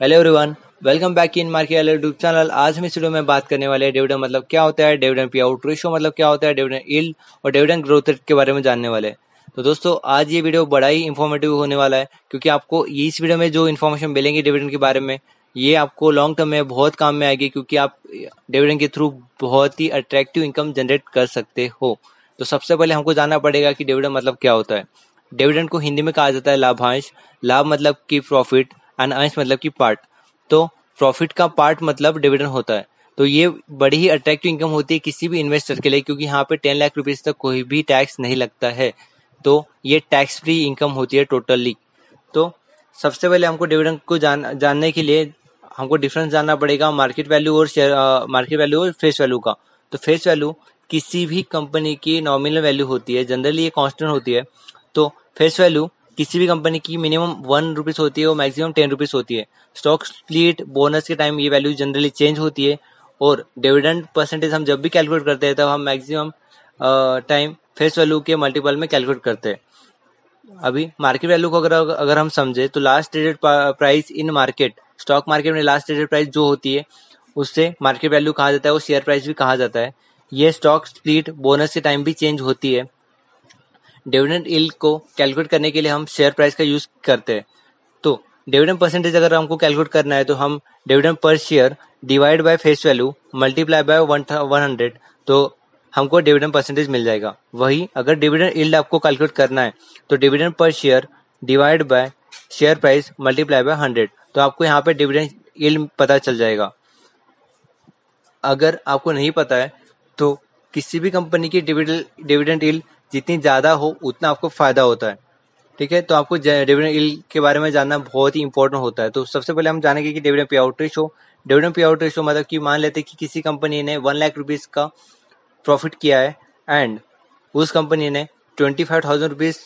Hello everyone welcome back in market YouTube channel आज हम इस वीडियो में बात करने वाले हैं मतलब क्या होता है डिविडेंड पे आउट रेशियो मतलब क्या होता है डिविडेंड इल्ड और डिविडेंड ग्रोथ रेट के बारे में जानने वाले तो दोस्तों, आज ये वीडियो बड़ा ही इंफॉर्मेटिव होने वाला है क्योंकि आपको इस वीडियो में जो इन्फॉर्मेशन मिलेंगी डिविडेंड के बारे में, ये आपको लॉन्ग टर्म में बहुत काम में आएगी क्योंकि आप डिविडेंड के थ्रू बहुत ही अट्रैक्टिव इनकम जनरेट कर सकते हो। तो सबसे पहले हमको जानना पड़ेगा कि डिविडेंड मतलब क्या होता है। डिविडेंड को हिंदी में कहा जाता है लाभांश। लाभ मतलब की प्रॉफिट एंड अंश मतलब की पार्ट तो प्रॉफिट का पार्ट मतलब डिविडेंड होता है। तो ये बड़ी ही अट्रैक्टिव इनकम होती है किसी भी इन्वेस्टर के लिए क्योंकि यहाँ पे टेन लाख रुपीज़ तक कोई भी टैक्स नहीं लगता है। तो ये टैक्स फ्री इनकम होती है टोटली तो सबसे पहले हमको डिविडेंड को जान, जानने के लिए हमको डिफरेंस जानना पड़ेगा मार्केट वैल्यू और शेयर मार्केट वैल्यू और फेस वैल्यू का। तो फेस वैल्यू किसी भी कंपनी की नॉमिनल वैल्यू होती है। जनरली ये कांस्टेंट होती है। तो फेस वैल्यू किसी भी कंपनी की मिनिमम वन रुपीज़ होती है और मैक्सिमम टेन रुपीज़ होती है। स्टॉक स्प्लिट बोनस के टाइम ये वैल्यू जनरली चेंज होती है और डिविडेंड परसेंटेज हम जब भी कैलकुलेट करते हैं तब हम मैक्सिमम टाइम फेस वैल्यू के मल्टीपल में कैलकुलेट करते हैं। अभी मार्केट वैल्यू को अगर अगर हम समझे तो last traded price in market stock market में लास्ट ट्रेडेड प्राइस जो होती है, उससे मार्केट वैल्यू कहा जाता है और शेयर प्राइस भी कहा जाता है। ये स्टॉक स्प्लिट बोनस के टाइम भी चेंज होती है। डिविडेंड इल को कैलकुलेट करने के लिए हम शेयर प्राइस का यूज़ करते हैं। तो डिविडेंड परसेंटेज अगर हमको कैलकुलेट करना है तो हम डिविडेंड पर share divide by face value multiply by one hundred तो हमको डिविडेंड परसेंटेज मिल जाएगा। वही अगर डिविडेंड इल्ड आपको कैलकुलेट करना है तो dividend per share divide by share price multiply by hundred तो आपको यहाँ पे डिविडेंड इल्ड पता चल जाएगा। अगर आपको नहीं पता है तो किसी भी कंपनी की डिविडेंड इल्ड जितनी ज़्यादा हो, उतना आपको फ़ायदा होता है। ठीक है? तो आपको डिविडेंड इल के बारे में जानना बहुत ही इंपॉर्टेंट होता है। तो सबसे पहले हम जानेंगे कि dividend pay out ratio dividend pay out ratio मतलब कि मान लेते हैं कि किसी कंपनी ने वन लाख रुपीज़ का प्रॉफिट किया है एंड उस कंपनी ने ट्वेंटी फाइव थाउज़ेंड रुपीज़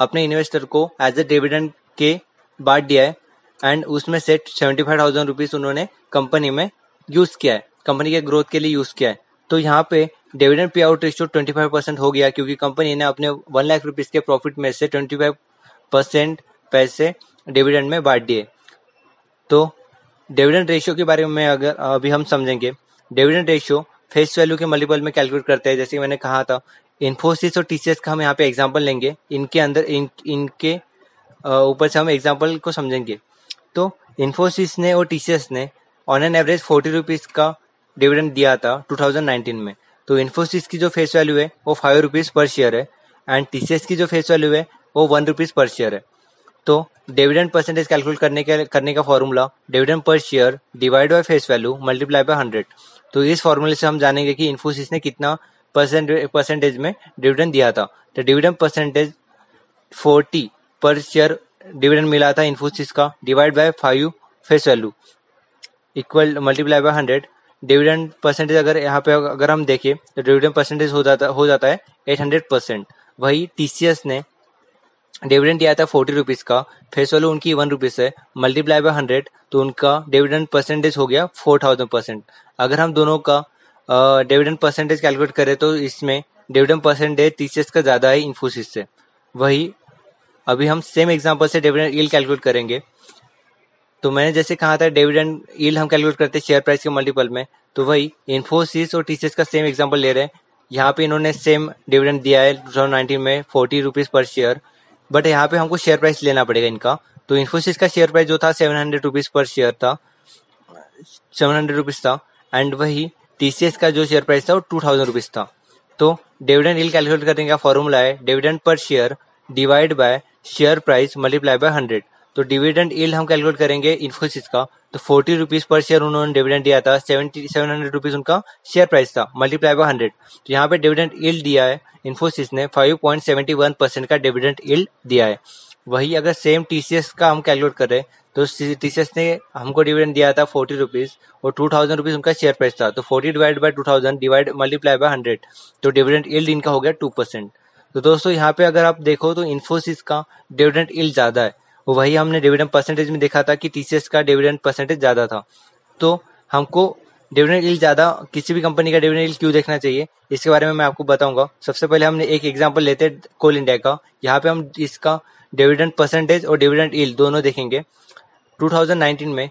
अपने इन्वेस्टर को एज ए डिविडेंड के बांट दिया है एंड उसमें से सेवेंटी फाइव थाउज़ेंड रुपीज़ उन्होंने कंपनी में यूज़ किया है। कंपनी के ग्रोथ के लिए यूज़ किया है। तो यहाँ पे डिविडेंड पे आउट रेशियो 25 परसेंट हो गया क्योंकि कंपनी ने अपने वन लाख रुपीज़ के प्रॉफिट में से 25 परसेंट पैसे डिविडेंड में बांट दिए। तो डिविडेंड रेशियो के बारे में अगर, अभी हम समझेंगे। डिविडेंड रेशियो फेस वैल्यू के मल्टीपल में कैलकुलेट करते हैं। जैसे मैंने कहा था इन्फोसिस और टीसीएस का हम यहाँ पे एग्ज़ाम्पल लेंगे। इनके अंदर, इन, इनके ऊपर से हम एग्ज़ाम्पल को समझेंगे। तो इन्फोसिस ने और टीसीएस ने on an average forty rupees का डिविडेंड दिया था 2019 में। तो इन्फोसिस की जो फेस वैल्यू है, वो फाइव रुपीज़ पर शेयर है एंड टीसीएस की जो फेस वैल्यू है, वो वन रुपीज़ पर शेयर है. तो डिविडेंड परसेंटेज कैलकुलेट करने के, करने का formula dividend per share divide by face value multiply by hundred तो इस फॉर्मूले से हम जानेंगे कि इन्फोसिस ने कितना परसेंट परसेंटेज में डिविडेंड दिया था. तो dividend percentage forty per share dividend मिला था इन्फोसिस का divide by five face value equal multiply by hundred dividend percentage अगर यहाँ पे अगर हम देखें तो डिविडेंड परसेंटेज हो जाता हो जाता है एट हंड्रेड परसेंट। वही टीसीएस ने डिविडेंड दिया था फोर्टी रुपीज़ का फेस वैल्यू उनकी वन रुपीज़ है, मल्टीप्लाई बाय हंड्रेड तो उनका डिविडेंड परसेंटेज हो गया फोर थाउज़ेंड परसेंट। अगर हम दोनों का डिविडेंड परसेंटेज कैलकुलेट करें तो इसमें डिविडेंड परसेंटेज टीसीएस का ज़्यादा है इन्फोसिस से। वही, अभी हम सेम एग्ज़ाम्पल से डिविडेंड ईल कैलकुलेट करेंगे। तो मैंने जैसे कहा था डिविडेंड ईल हम कैलकुलेट करते हैं शेयर प्राइस के मल्टीपल में। तो वही इन्फोसिस और टीसीएस का सेम एग्जांपल ले रहे हैं। यहाँ पे इन्होंने सेम डिविडेंड दिया है 2019 में forty rupees per share but यहाँ पे हमको शेयर प्राइस लेना पड़ेगा इनका। तो इन्फोसिस का शेयर प्राइस जो था seven hundred rupees per share था। सेवन हंड्रेड रुपीज़ था। एंड वही टीसीएस का जो शेयर प्राइस था, वो टू थाउज़ेंड रुपीज़ था। तो डिविडेंड ईल कैलकुलेट करने का फॉर्मूला है dividend per share divide by share price multiply by hundred तो डिविडेंड इल्ड हम कैलकुलेट करेंगे इन्फोसिस का तो फोर्टी रुपीज़ पर शेयर उन्होंने डिविडेंड दिया था सेवेंटी सेवन हंड्रेड रुपीज़ उनका शेयर प्राइस था मल्टीप्लाई बाय हंड्रेड तो यहाँ पे डिविडेंड इल्ड दिया है इन्फोसिस ने five point seventy one percent का डिविडेंड इल्ड दिया है। वही अगर सेम टीसीएस का हम कैलकुलेट करें तो टीसीएस ने हमको डिविडेंड दिया था फोर्टी रुपीज़ और टू थाउज़ेंड रुपीज़ उनका शेयर प्राइस था तो forty divide by two thousand divide multiply by hundred तो डिविडेंड इल्ड इनका हो गया टू परसेंट तो दोस्तों, यहाँ पे अगर आप देखो तो इन्फोसिस का डिविडेंड इल्ड ज़्यादा है। वही हमने डिविडेंड परसेंटेज में देखा था कि टीसीएस का डिविडेंड परसेंटेज ज़्यादा था। तो हमको डिविडेंड इल ज़्यादा, किसी भी कंपनी का डिविडेंड इल क्यों देखना चाहिए, इसके बारे में मैं आपको बताऊँगा। सबसे पहले हमने एक एग्जांपल लेते हैं कोल इंडिया का। यहाँ पे हम इसका डिविडेंड परसेंटेज और डिविडेंड इल दोनों देखेंगे। 2019 में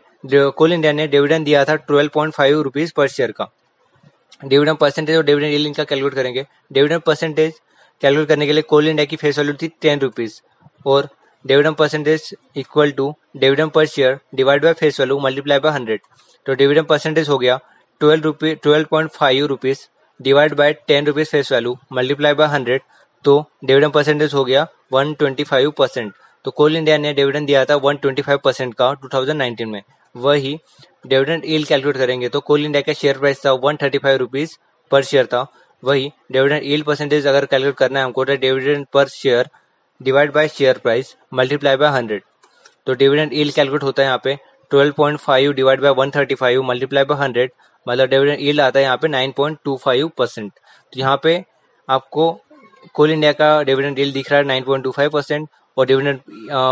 कोल इंडिया ने डिविडेंड दिया था twelve point five rupees per share का। डिविडेंड परसेंटेज और डिविडेंड यील्ड इनका कैलकुलेट करेंगे। डिविडेंड परसेंटेज कैलकुलेट करने के लिए कोल इंडिया की फेस वैल्यू थी टेन रुपीज़ और dividend percentage equal to dividend per share divide by face value multiply by hundred तो डिविडेंड परसेंटेज हो गया twelve rupee twelve point five rupees divide by ten rupees face value multiply by hundred तो dividend percentage हो गया one twenty five percent तो Coal India ने dividend दिया था वन ट्वेंटी फाइव परसेंट का टू थाउज़ेंड नाइनटीन में। वही डिविडेंड ईल्ड कैलकुलेट करेंगे तो कोल इंडिया का शेयर प्राइस था one thirty five rupees per share था। वही डिविडेंड ईल्ड परसेंटेज अगर कैलकुलेट करना है हमको तो dividend per share divide by share price multiply by hundred. तो डिविडेंड ईल्ड कैलकुलेट होता है यहाँ पे twelve point five divide by one thirty five multiply by hundred मतलब डिविडेंड ईल्ड आता है यहाँ पे nine point two five percent. तो यहाँ पे आपको कोल इंडिया का डिविडेंड ईल्ड दिख रहा है nine point two five percent और डिविडेंड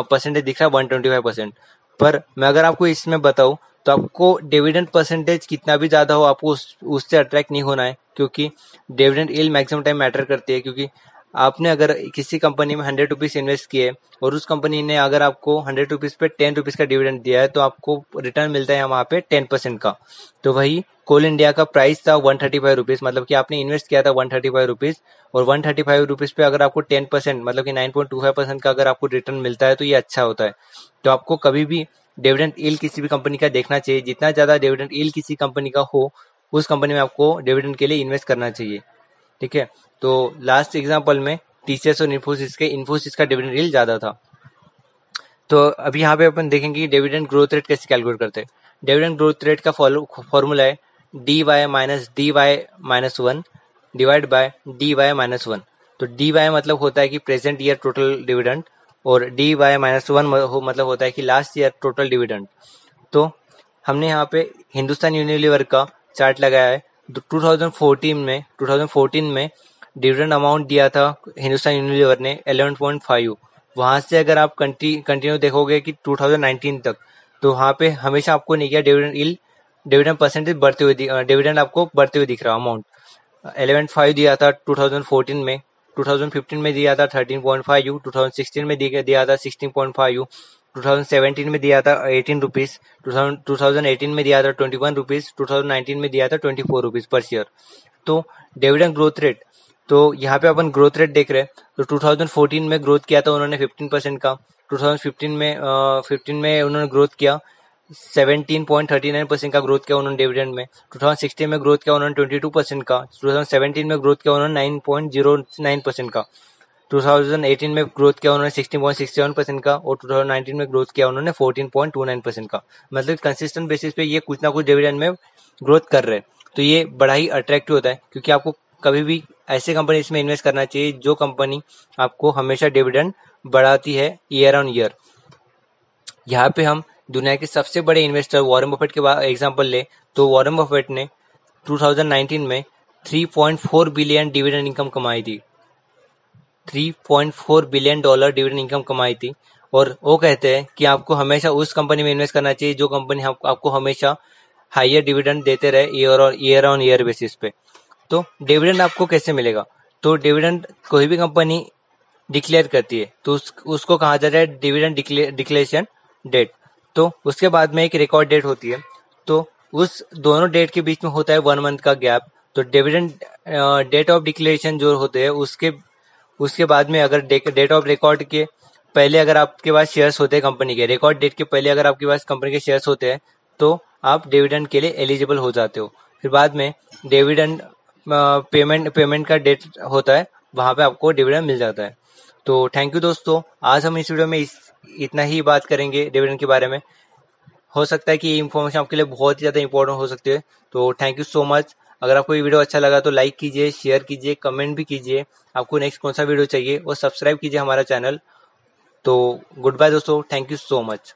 परसेंटेज दिख रहा है वन ट्वेंटी फाइव परसेंट। पर मैं अगर आपको इसमें बताऊँ तो आपको डिविडेंड परसेंटेज कितना भी ज़्यादा हो आपको उस, उससे अट्रैक्ट नहीं होना है क्योंकि dividend yield maximum time matter करती है क्योंकि आपने अगर किसी कंपनी में हंड्रेड रुपीज़ इन्वेस्ट किए और उस कंपनी ने अगर आपको हंड्रेड रुपीज़ पे टेन रुपीज़ का डिविडेंड दिया है तो आपको रिटर्न मिलता है वहाँ पे टेन परसेंट का। तो वही कोल इंडिया का प्राइस था वन थर्टी फाइव रुपीज़ मतलब कि आपने इन्वेस्ट किया था वन थर्टी फाइव रुपीज़ और वन थर्टी फाइव रुपीज़ पे अगर आपको टेन परसेंट मतलब कि nine point two five percent का अगर आपको रिटर्न मिलता है तो ये अच्छा होता है। तो आपको कभी भी डिविडेंड ईल किसी भी कंपनी का देखना चाहिए। जितना ज़्यादा डिविडेंड ईल किसी कंपनी का हो, उस कंपनी में आपको डिविडेंड के लिए इन्वेस्ट करना चाहिए। ठीक है? तो लास्ट एग्ज़ाम्पल में टीसीएस और इन्फोसिस के इन्फोसिस का डिविडेंड ईल ज़्यादा था। तो अभी यहाँ पे अपन देखेंगे डिविडेंड ग्रोथ रेट कैसे कैलकुलेट करते हैं। डिविडेंड ग्रोथ रेट का फॉर्मूला है D Y minus D Y minus one divide by D Y minus one तो डी वाई मतलब होता है कि प्रेजेंट ईयर टोटल डिविडेंड और डी वाई माइनस वन मतलब होता है कि लास्ट ईयर टोटल डिविडेंड तो हमने यहाँ पे हिंदुस्तान यूनिलीवर का चार्ट लगाया है। 2014 में 2014 में डिविडेंड अमाउंट दिया था हिंदुस्तान यूनिलीवर ने 11.5 वहाँ से अगर आप कंटिन्यू देखोगे कि 2019 तक तो वहाँ पे हमेशा आपको नहीं किया डिविडेंड इल डिविडेंड परसेंटेज बढ़ते हुए डिविडेंड आपको बढ़ते हुए दिख रहा अमाउंट एलेवन फाइव दिया था 2014 में 2015 में दिया था 13.5 यू 2016 में दिया था 16.5 यू 2017 में दिया था 18 रुपीज़ 2018 में दिया था 21 रुपीज़ 2019 में दिया था 24 रुपीज़ पर शेयर तो डिविडेंड ग्रोथ रेट तो यहाँ पे अपन ग्रोथ रेट देख रहे हैं तो 2014 में ग्रोथ किया था उन्होंने 15 परसेंट का 2015 में uh, 15 में उन्होंने ग्रोथ किया 17.39 परसेंट का ग्रोथ किया उन्होंने डिविडेंड में 2016 में ग्रोथ किया उन्होंने 22 परसेंट का 2017 में ग्रोथ किया उन्होंने 9.09 परसेंट का। 2018 में ग्रोथ किया उन्होंने 16.67 परसेंट का और 2019 में ग्रोथ किया उन्होंने 14.29 परसेंट का। मतलब कंसिस्टेंट बेसिस पे ये कुछ ना कुछ डिविडेंड में ग्रोथ कर रहे हैं। तो ये बड़ा ही अट्रैक्टिव होता है, क्योंकि आपको कभी भी ऐसे कंपनी इसमें इन्वेस्ट करना चाहिए जो कंपनी आपको हमेशा डिविडेंड बढ़ाती है ईयर ऑन ईयर यहाँ पे हम दुनिया के सबसे बड़े इन्वेस्टर वॉरेन बफेट के एग्ज़ाम्पल ले तो वॉरेन बफेट ने 2019 में 3.4 बिलियन डिविडेंड इनकम कमाई थी। 3.4 बिलियन डॉलर डिविडेंड इनकम कमाई थी। और वो कहते हैं कि आपको हमेशा उस कंपनी में इन्वेस्ट करना चाहिए जो कंपनी आप, आपको हमेशा हाइयर डिविडेंड देते रहे ईयर और ईयर ऑन ईयर बेसिस पे। तो डिविडेंड आपको कैसे मिलेगा? तो डिविडेंड कोई भी कंपनी डिक्लेयर करती है तो उस, उसको कहा जाता है डिविडेंड डिक्लेरेशन डेट तो उसके बाद में एक रिकॉर्ड डेट होती है। तो उस दोनों डेट के बीच में होता है वन मंथ का गैप तो डिविडेंड डेट ऑफ़ डिक्लेरेशन जो होते हैं उसके उसके बाद में अगर डेट ऑफ़ रिकॉर्ड के पहले अगर आपके पास शेयर्स होते हैं कंपनी के रिकॉर्ड डेट के पहले अगर आपके पास कंपनी के शेयर्स होते हैं तो आप डिविडेंड के लिए एलिजिबल हो जाते हो। फिर बाद में डिविडेंड पेमेंट पेमेंट का डेट होता है, वहाँ पे आपको डिविडेंड मिल जाता है। तो थैंक यू दोस्तों। आज हम इस वीडियो में इस, इतना ही बात करेंगे डिविडेंड के बारे में। हो सकता है कि ये इन्फॉर्मेशन आपके लिए बहुत ही ज़्यादा इंपॉर्टेंट हो सकती है। तो थैंक यू सो मच अगर आपको ये वीडियो अच्छा लगा तो लाइक कीजिए, शेयर कीजिए, कमेंट भी कीजिए। आपको नेक्स्ट कौन सा वीडियो चाहिए और सब्सक्राइब कीजिए हमारा चैनल। तो गुड बाय दोस्तों, थैंक यू सो मच।